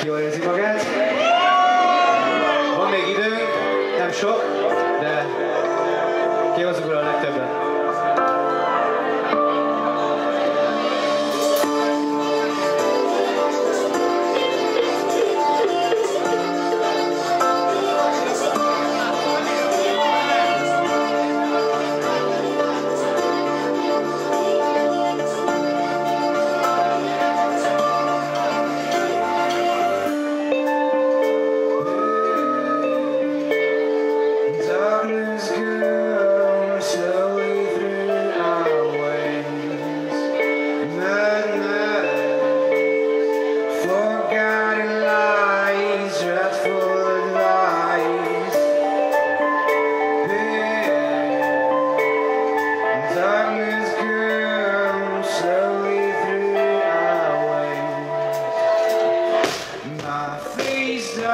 mindenki jól érzi magát. Van még időnk, nem sok,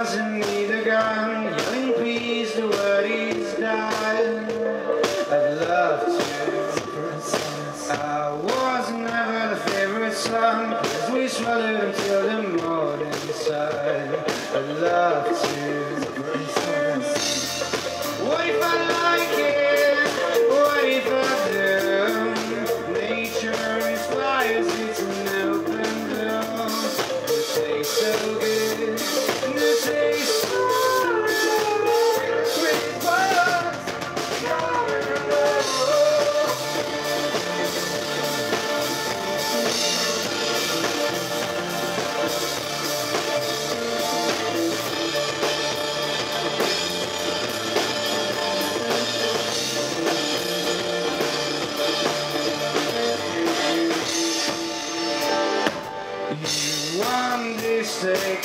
doesn't need a gun. Yelling peace, the word is died. I'd love to. I was never the favorite son. Cause we swallowed until the morning sun. I'd love to. What if I like it? What if I do? Nature inspires you to open door. The taste so good.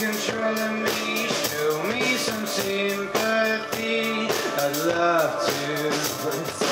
This, control of me, show me some sympathy. I'd love to.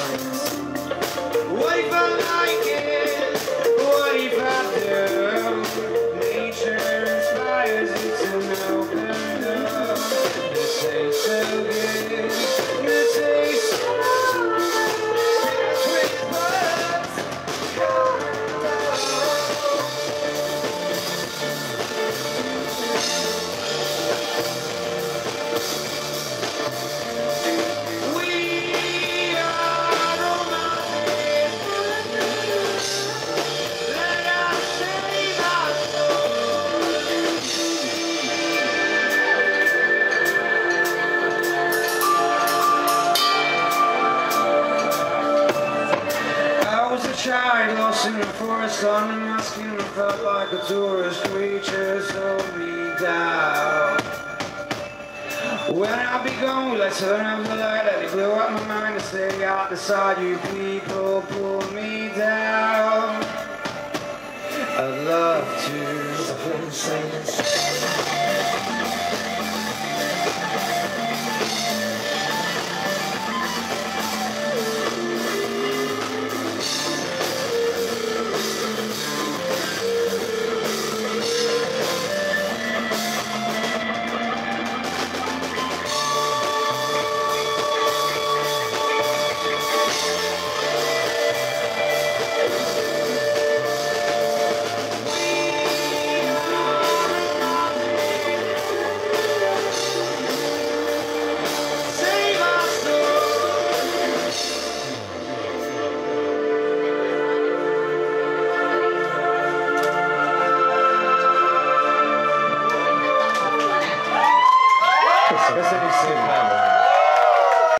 In the forest under my skin. I felt like a tourist creature slowed me down. When I be gone, let's turn up the light, let it blow up my mind and stay out beside you people pull me down. I'd love to. Obrigado.